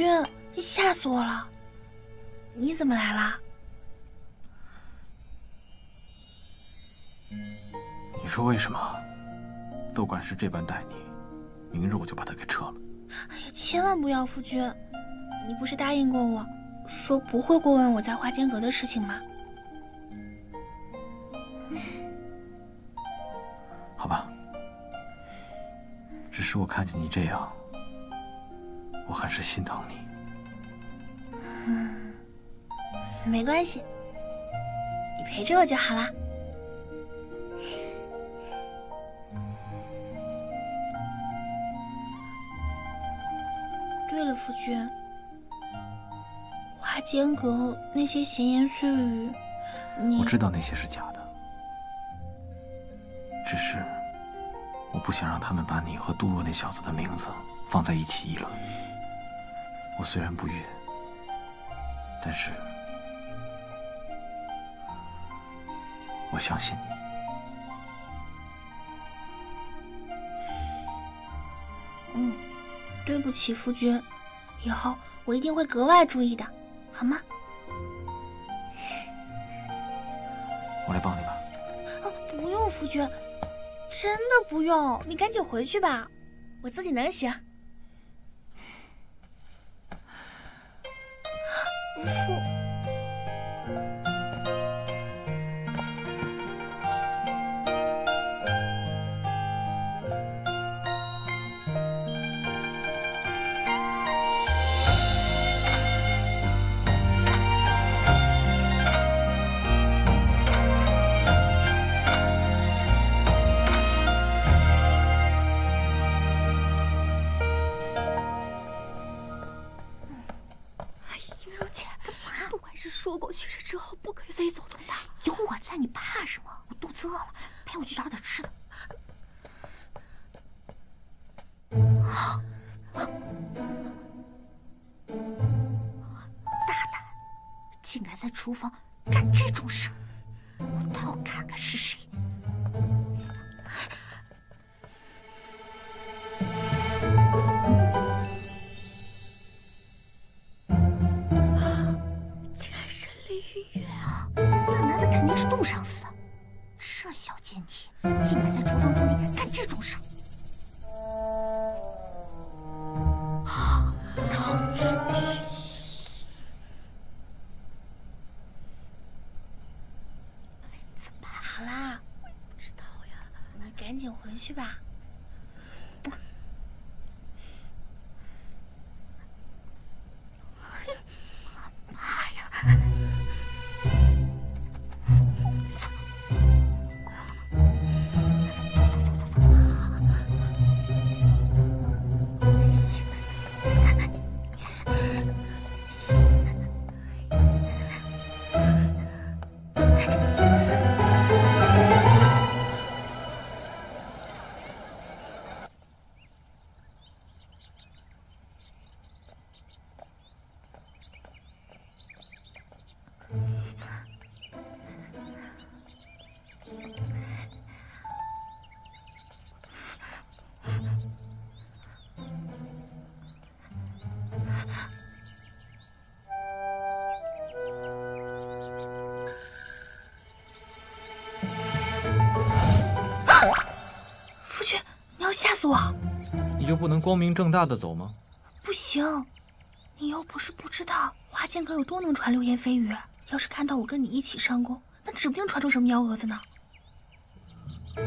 君，你吓死我了！你怎么来了？你说为什么？窦管事这般待你，明日我就把他给撤了。哎呀，千万不要，夫君！你不是答应过我，说不会过问我在花间阁的事情吗？好吧，只是我看见你这样，我很是心疼你。嗯，没关系，你陪着我就好了。对了，夫君，花间阁那些闲言碎语，我知道那些是假的，只是我不想让他们把你和杜若那小子的名字放在一起议论。我虽然不悦，但是我相信你。嗯，对不起，夫君，以后我一定会格外注意的，好吗？我来帮你吧。啊，不用，夫君，真的不用，你赶紧回去吧，我自己能行。说过，去世之后不可以随意走动的。有我在，你怕什么？我肚子饿了，陪我去找点吃的。大胆，竟敢在厨房干这种事！我倒要看看是谁。是李云月啊！那男的肯定是杜上司，这小贱体竟敢在厨房中间干这种事！岛主，好啦，我也不知道呀，你赶紧回去吧。就不能光明正大的走吗？不行，你又不是不知道花间阁有多能传流言蜚语。要是看到我跟你一起上宫，那指不定传出什么幺蛾子呢。你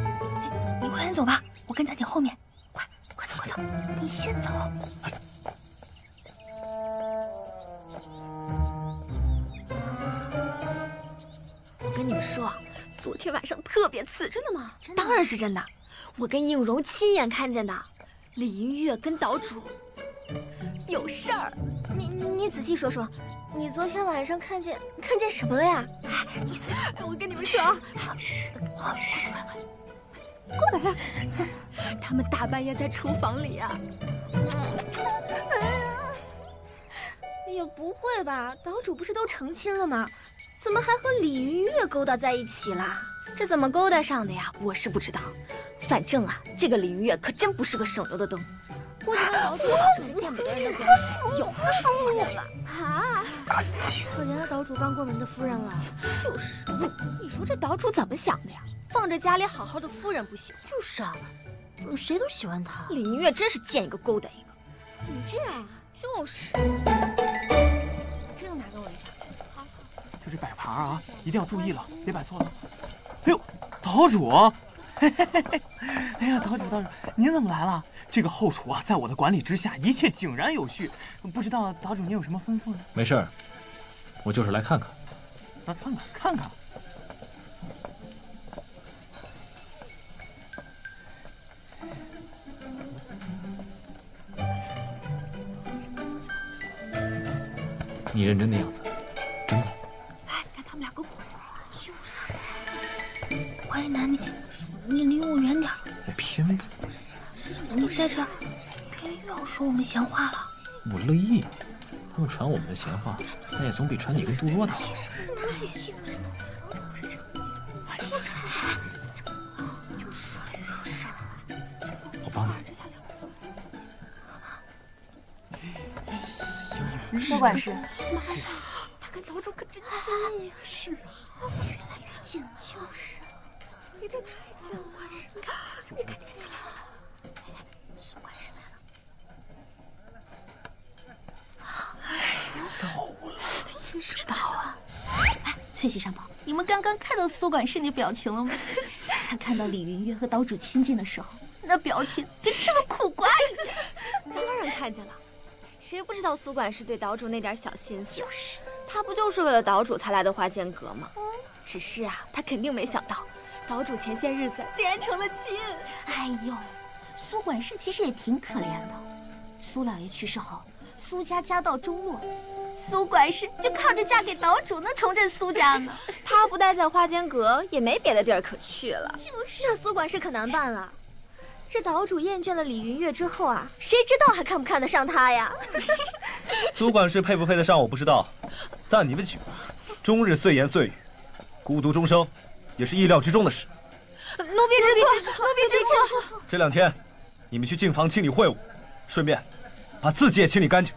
你快点走吧，我跟在你后面。快，快走，快走！你先走。我跟你们说，昨天晚上特别刺激。真的吗？真的当然是真的，我跟应荣亲眼看见的。李云月跟岛主有事儿。你你你仔细说说，你昨天晚上看见看见什么了呀？哎，你嘴，哎我跟你们说啊，嘘，啊嘘，快快，过来呀！他们大半夜在厨房里呀、也不会吧，岛主不是都成亲了吗？怎么还和李云月勾搭在一起了？这怎么勾搭上的呀？我是不知道。反正啊，这个李云月可真不是个省油的灯。估计跟岛主是见不得人的关系，有的是时间了。啊，安静。可怜的岛主刚过门的夫人了。就是，你说这岛主怎么想的呀？放着家里好好的夫人不行？就是啊，怎么谁都喜欢他？李云月真是见一个勾搭一个。怎么这样啊？就是，这个拿给我一下。好就这摆盘啊，一定要注意了，别摆错了。哎呦，岛主！嘿嘿嘿嘿，哎呀，岛主岛主，您怎么来了？这个后厨啊，在我的管理之下，一切井然有序。不知道岛主您有什么吩咐呢？没事儿，我就是来看看。啊，看看看看。你认真的样子，真的。哎，看他们俩个鬼。在这儿，别人又要说我们闲话了。我乐意。他们传我们的闲话，那也总比传你跟杜若的好。我帮你。多管事，妈呀他跟岛主可真亲密呀。是啊，越来越近了。就是，离得太近了。你看，你看，你看，苏管事来了。真知道啊，哎翠喜山宝，你们刚刚看到苏管事那表情了吗？他看到李云月和岛主亲近的时候，那表情跟吃了苦瓜一样。当然看见了。谁不知道苏管事对岛主那点小心思？就是，他不就是为了岛主才来的花间阁吗？只是啊，他肯定没想到，岛主前些日子竟然成了亲。哎呦，苏管事其实也挺可怜的。苏老爷去世后，苏家家道中落，苏管事就靠着嫁给岛主能重振苏家呢。他不待在花间阁，也没别的地儿可去了。就是，那苏管事可难办了。这岛主厌倦了李云月之后啊，谁知道还看不看得上他呀？苏管事配不配得上我不知道，但你们几个终日碎言碎语，孤独终生，也是意料之中的事。奴婢知错，奴婢知错。这两天，你们去净房清理秽物，顺便把自己也清理干净。